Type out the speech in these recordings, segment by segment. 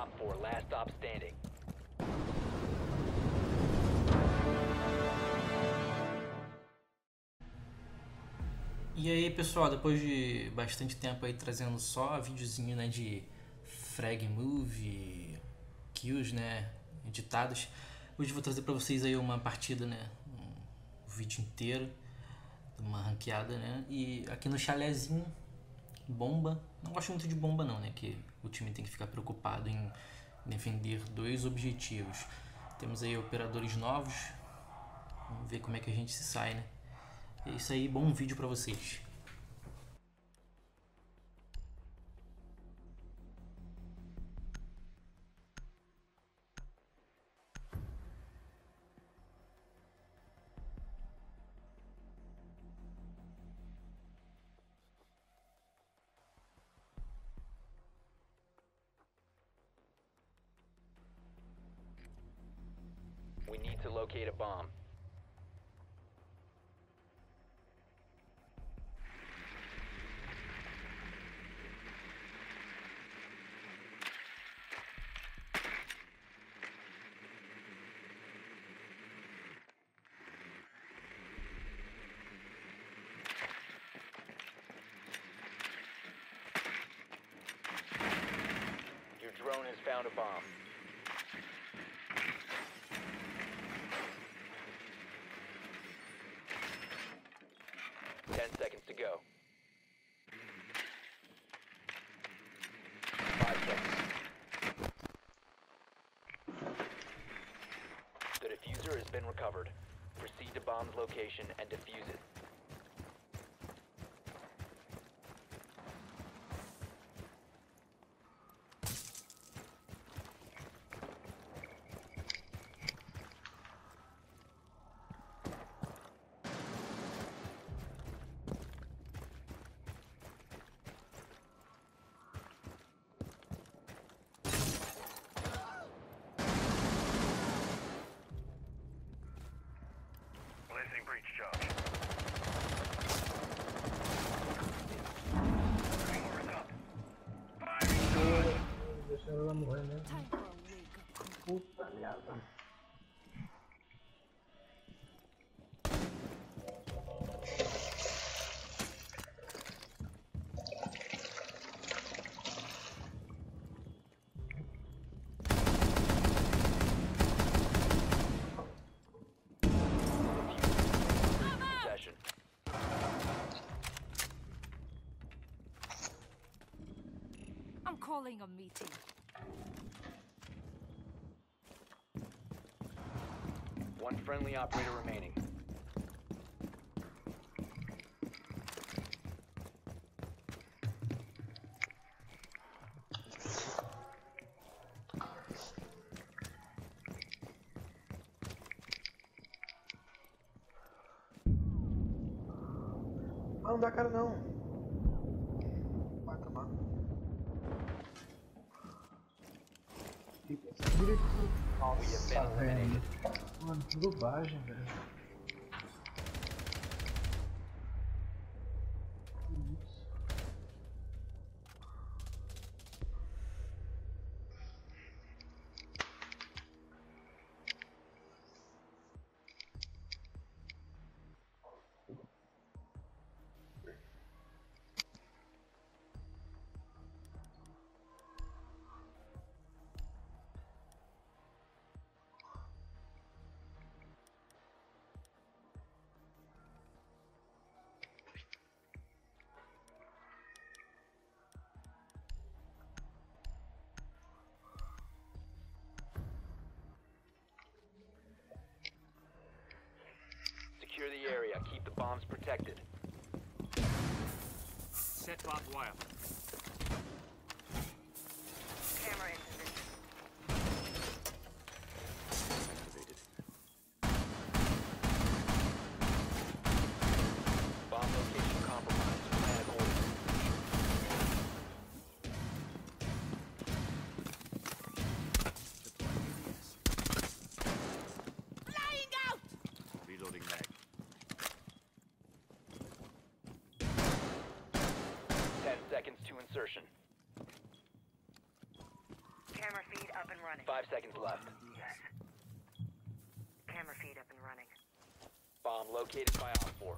Op 4, last standing. E aí pessoal, depois de bastante tempo aí trazendo só videozinho né, de frag move, kills né, editados, hoje vou trazer para vocês aí uma partida, né, um vídeo inteiro, uma ranqueada né, e aqui no chalézinho, bomba, não gosto muito de bomba não, né, que o time tem que ficar preocupado em defender dois objetivos. Temos aí operadores novos, vamos ver como é que a gente se sai né. É isso aí, bom vídeo para vocês. Found a bomb. Ten seconds to go. Five seconds. The defuser has been recovered. Proceed to bomb's location and defuse it. Placing breach charge. Armor's up. Firing Deixaram calling a meeting. One friendly operator remaining. Ah, não dá cara não. Nossa, velho. Mano, que bobagem, velho. Keep the bombs protected. Set barbed wire. Running. Five seconds left. Yes. Camera feed up and running. Bomb located by Op 4.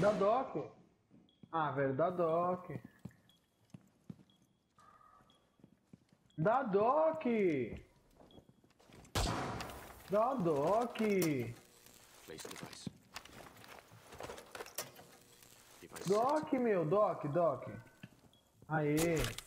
Dá doc. Ah, velho, dá doc. Dá doc. Dá doc. Place device. Device. Doc, meu, doc, doc. Aê.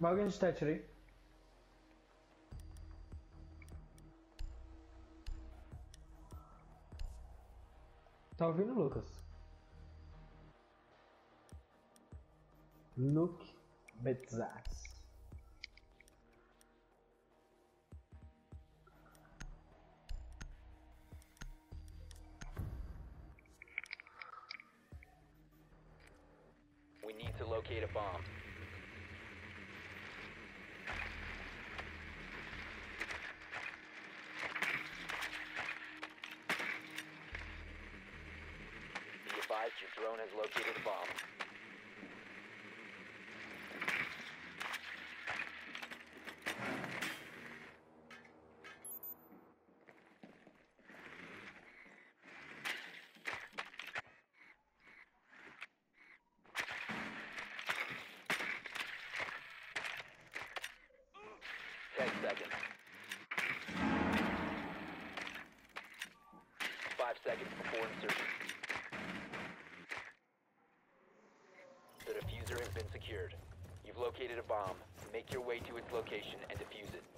De Thatcher aí? Tá ouvindo, Lucas? Luke Betzas. We need to locate a bomb. Drone has located a bomb. Ten seconds. Five seconds before insertion. The defuser has been secured. You've located a bomb. Make your way to its location and defuse it.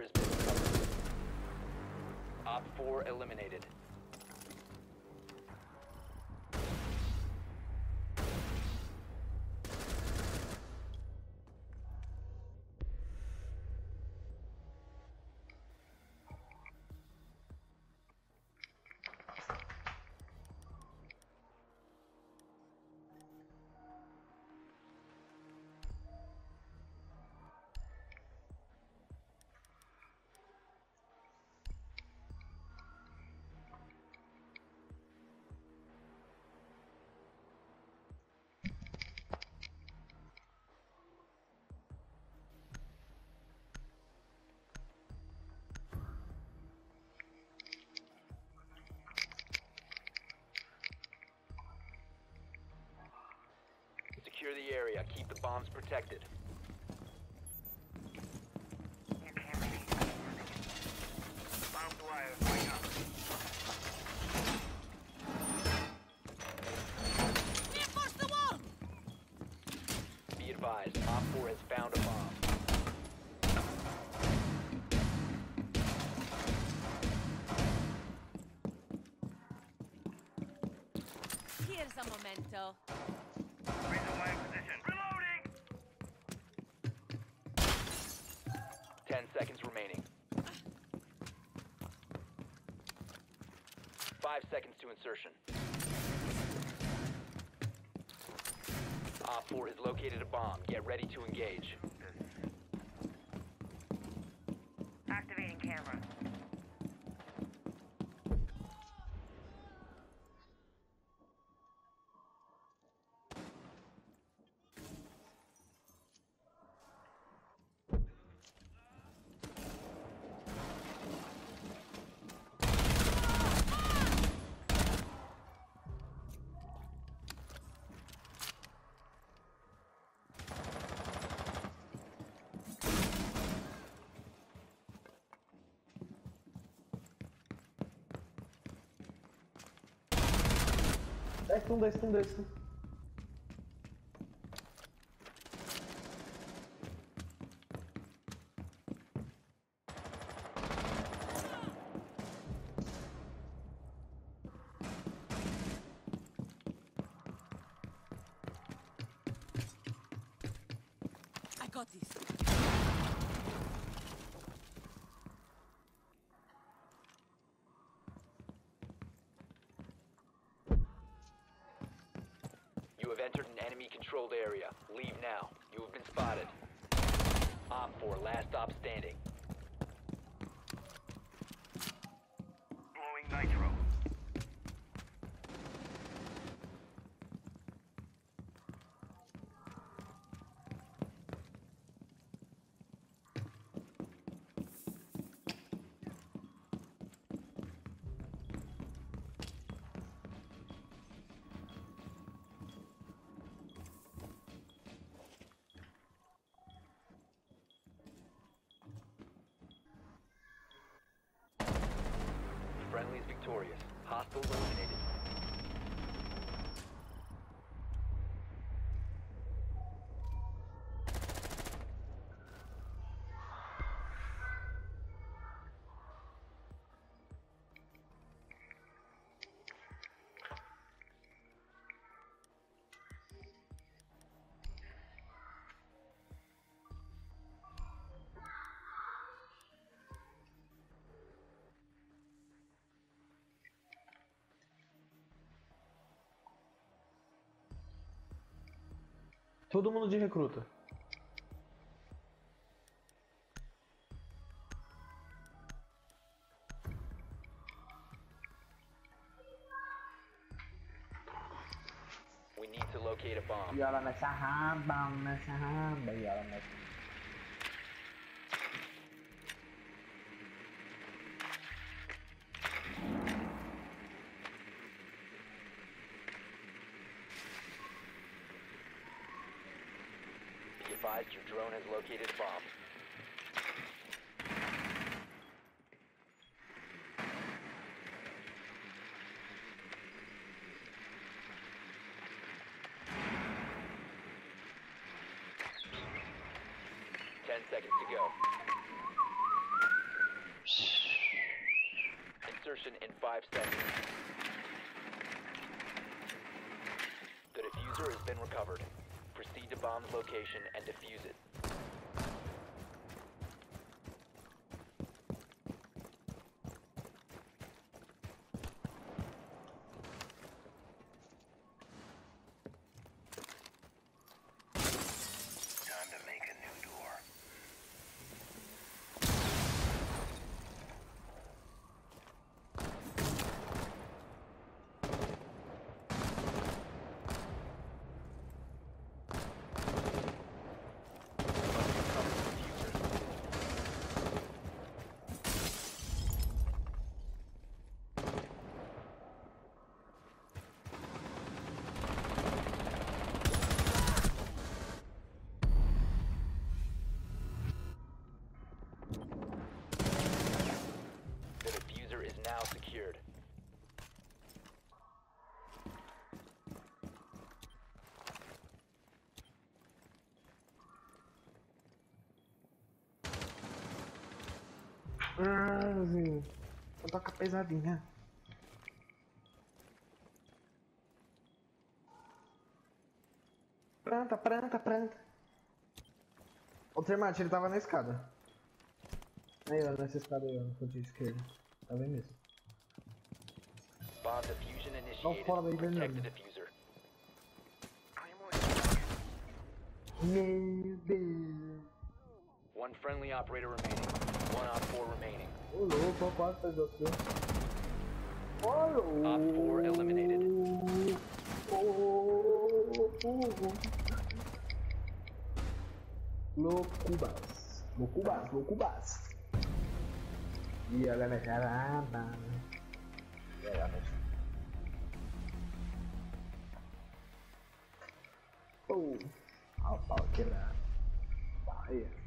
Has been recovered. Op 4 eliminated. Secure the area. Keep the bombs protected. Reinforce the wall! Be advised, Op 4 has found a bomb. Here's a memento. Razor wire position. Reloading! 10 seconds remaining. 5 seconds to insertion. Op 4 has located a bomb. Get ready to engage. Dá stun, dá stun, dá stun. Got this. Entered an enemy controlled area. Leave now. You have been spotted. Op 4, last stop standing. Victorious. Hostiles eliminated. Todo mundo de recruta. We need to locate a bomb. E ela nessa raba, nessa raba, e ela nessa. Advised your drone has located a bomb. Ten seconds to go. Insertion in five seconds. The defuser has been recovered. Bomb's location and defuse it. Ah, Zinho. Toca pesadinha. Planta, planta, planta. O Termate, ele tava na escada. Aí, ó, nessa escada aí, ó, no cantinho esquerdo. Tá vendo isso? Bomb diffusion initiated. fora daí, Protect the diffuser. Meu Deus. One friendly operator remaining. One op four remaining. Ô louco, quase fez você. Olha Op four eliminated. Loucubas. Loucubas, loucubas. E ela é caramba. É, Oh, a pau quebrado. Vai.